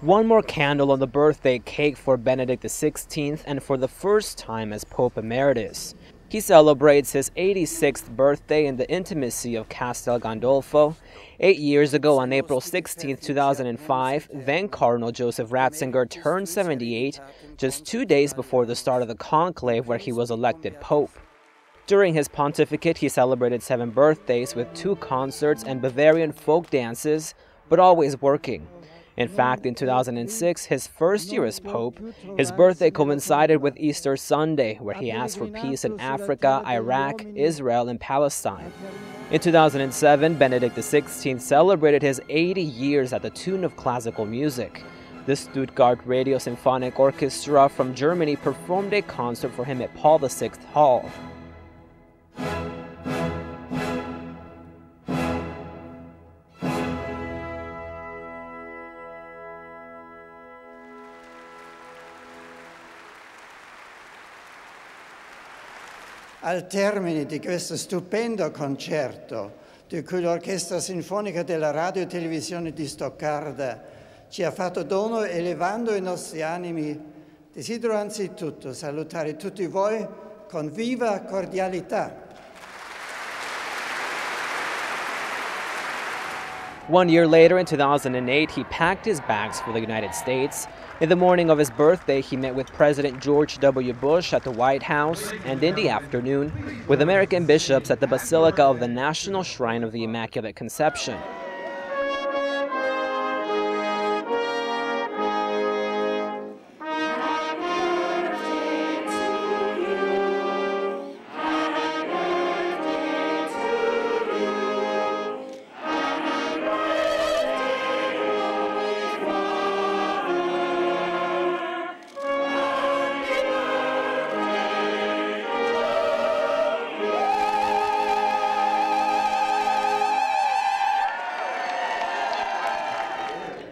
One more candle on the birthday cake for Benedict XVI and for the first time as Pope Emeritus. He celebrates his 86th birthday in the intimacy of Castel Gandolfo. Eight years ago, on April 16, 2005, then Cardinal Joseph Ratzinger turned 78, just two days before the start of the conclave where he was elected Pope. During his pontificate, he celebrated seven birthdays with two concerts and Bavarian folk dances, but always working. In fact, in 2006, his first year as Pope, his birthday coincided with Easter Sunday, where he asked for peace in Africa, Iraq, Israel, and Palestine. In 2007, Benedict XVI celebrated his 80 years at the tune of classical music. The Stuttgart Radio Symphonic Orchestra from Germany performed a concert for him at Paul VI Hall. Al termine di questo stupendo concerto, di cui l'Orchestra Sinfonica della Radio e Televisione di Stoccarda ci ha fatto dono elevando i nostri animi, desidero anzitutto salutare tutti voi con viva cordialità. One year later, in 2008, he packed his bags for the United States. In the morning of his birthday, he met with President George W. Bush at the White House, and in the afternoon, with American bishops at the Basilica of the National Shrine of the Immaculate Conception.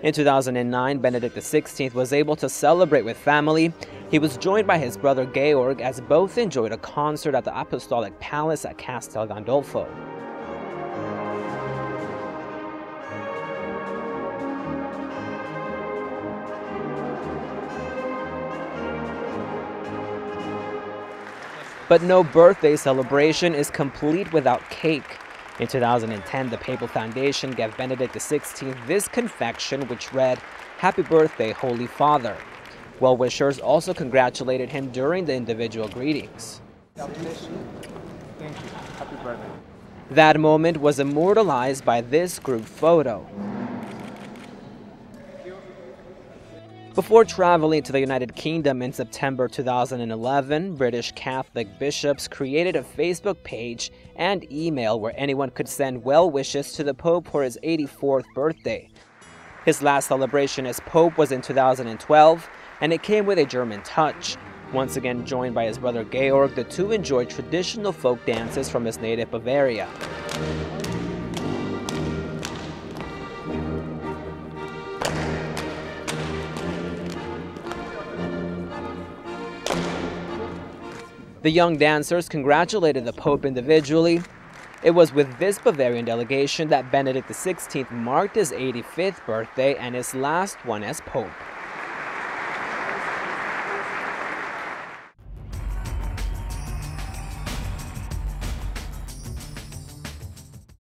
In 2009, Benedict XVI was able to celebrate with family. He was joined by his brother Georg as both enjoyed a concert at the Apostolic Palace at Castel Gandolfo. But no birthday celebration is complete without cake. In 2010, the Papal Foundation gave Benedict XVI this confection, which read, Happy Birthday, Holy Father. Well wishers also congratulated him during the individual greetings. Thank you. Happy birthday. That moment was immortalized by this group photo. Before traveling to the United Kingdom in September 2011, British Catholic bishops created a Facebook page and email where anyone could send well wishes to the Pope for his 84th birthday. His last celebration as Pope was in 2012, and it came with a German touch. Once again joined by his brother Georg, the two enjoyed traditional folk dances from his native Bavaria. The young dancers congratulated the Pope individually. It was with this Bavarian delegation that Benedict XVI marked his 85th birthday and his last one as Pope.